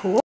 Cool.